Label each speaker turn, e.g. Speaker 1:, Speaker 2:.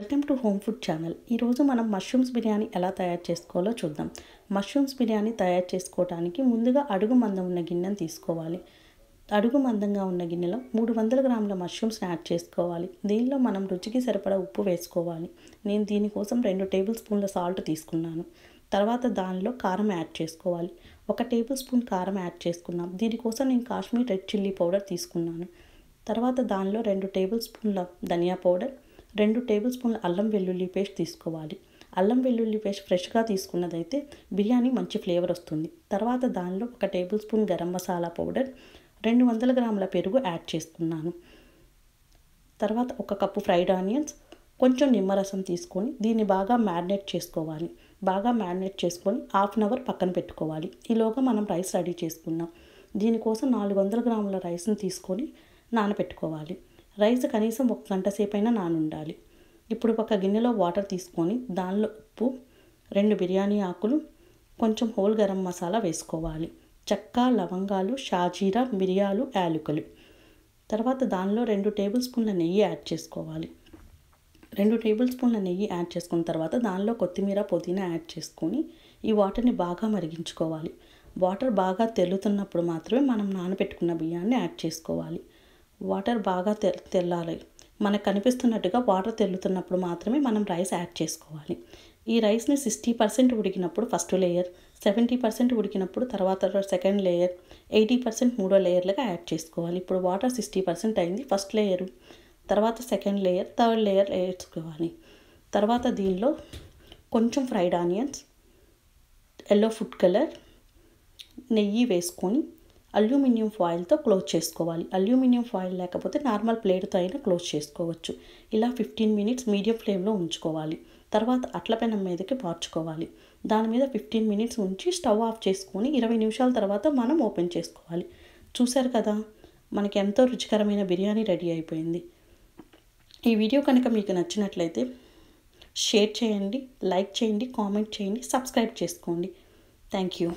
Speaker 1: Welcome to home food channel. ఈరోజు మనం mushrooms biryani ఎలా తయారు చేసుకోవాలో చూద్దాం. మష్రూమ్స్ బిర్యానీ తయారు చేసుకోవడానికి ముందుగా అడుగు మందం ఉన్న గిన్నెను తీసుకోవాలి. అడుగు మందంగా ఉన్న గిన్నెలో మూడు వందల గ్రాముల మష్రూమ్స్ని యాడ్ చేసుకోవాలి. దీనిలో మనం రుచికి సరిపడా ఉప్పు వేసుకోవాలి. నేను దీనికోసం రెండు టేబుల్ స్పూన్ల సాల్ట్ తీసుకున్నాను. తర్వాత దానిలో కారం యాడ్ చేసుకోవాలి. ఒక టేబుల్ స్పూన్ కారం యాడ్ చేసుకున్నాం. దీనికోసం నేను కాశ్మీర్ రెడ్ చిల్లీ పౌడర్ తీసుకున్నాను. తర్వాత దానిలో రెండు టేబుల్ స్పూన్ల ధనియా పౌడర్ రెండు టేబుల్ స్పూన్ల అల్లం వెల్లుల్లి పేస్ట్ తీసుకోవాలి. అల్లం వెల్లుల్లి పేస్ట్ ఫ్రెష్గా తీసుకున్నదైతే బిర్యానీ మంచి ఫ్లేవర్ వస్తుంది. తర్వాత దానిలో ఒక table spoon garam masala powder రెండు వందల గ్రాముల పెరుగు యాడ్ చేసుకున్నాను తర్వాత ఒక కప్పు ఫ్రైడ్ ఆనియన్స్ కొంచెం నిమ్మరసం తీసుకొని దీన్ని బాగా మ్యారినేట్ చేసుకోవాలి. బాగా మ్యారినేట్ చేసుకొని హాఫ్ అన్ అవర్ పక్కన పెట్టుకోవాలి. ఈలోగా మనం రైస్ రెడీ చేసుకుందాం దీనికోసం నాలుగు వందల గ్రాముల రైస్ని తీసుకొని నానబెట్టుకోవాలి. రైస్ కనీసం ఒక గంట సేపైనా నానుండాలి. ఇప్పుడు ఒక గిన్నెలో వాటర్ తీసుకొని దానిలో ఉప్పు రెండు బిర్యానీ ఆకులు కొంచెం హోల్ గరం మసాలా వేసుకోవాలి. చెక్క లవంగాలు షాజీరా మిరియాలు యాలకులు. తర్వాత దానిలో రెండు టేబుల్ స్పూన్ల నెయ్యి యాడ్ చేసుకోవాలి. రెండు టేబుల్ స్పూన్ల నెయ్యి యాడ్ చేసుకున్న తర్వాత దానిలో కొత్తిమీర పుదీనా యాడ్ చేసుకొని ఈ వాటర్ని బాగా మరిగించుకోవాలి. వాటర్ బాగా తెల్లుతున్నప్పుడు మాత్రమే మనం నానబెట్టుకున్న బియ్యాన్ని యాడ్ చేసుకోవాలి. వాటర్ బాగా తె తెల్లాలి. మనకు కనిపిస్తున్నట్టుగా వాటర్ తెల్లుతున్నప్పుడు మాత్రమే మనం రైస్ యాడ్ చేసుకోవాలి. ఈ రైస్ని సిక్స్టీ పర్సెంట్ ఉడికినప్పుడు ఫస్ట్ లేయర్ సెవెంటీ పర్సెంట్ ఉడికినప్పుడు తర్వాత సెకండ్ లేయర్ ఎయిటీ పర్సెంట్ మూడో లేయర్లుగా యాడ్ చేసుకోవాలి. ఇప్పుడు వాటర్ సిక్స్టీ పర్సెంట్ అయింది ఫస్ట్ లేయరు తర్వాత సెకండ్ లేయర్ థర్డ్ లేయర్ వేసుకోవాలి. తర్వాత దీనిలో కొంచెం fried onions yellow food colour నెయ్యి వేసుకొని అల్యూమినియం ఫాయిల్తో క్లోజ్ చేసుకోవాలి. అల్యూమినియం ఫాయిల్ లేకపోతే నార్మల్ ప్లేట్తో అయినా క్లోజ్ చేసుకోవచ్చు. ఇలా ఫిఫ్టీన్ మినిట్స్ మీడియం ఫ్లేమ్లో ఉంచుకోవాలి. తర్వాత అట్ల పెనం మీదకి మార్చుకోవాలి. దాని మీద ఫిఫ్టీన్ మినిట్స్ ఉంచి స్టవ్ ఆఫ్ చేసుకొని ఇరవై నిమిషాల తర్వాత మనం ఓపెన్ చేసుకోవాలి. చూశారు కదా మనకి ఎంతో రుచికరమైన బిర్యానీ రెడీ అయిపోయింది. ఈ వీడియో కనుక మీకు నచ్చినట్లయితే షేర్ చేయండి లైక్ చేయండి కామెంట్ చేయండి సబ్స్క్రైబ్ చేసుకోండి. Thank you.